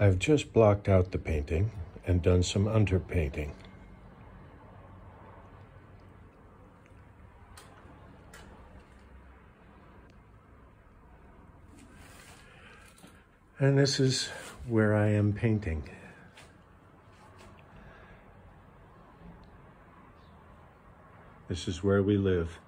I've just blocked out the painting and done some underpainting. And this is where I am painting. This is where we live.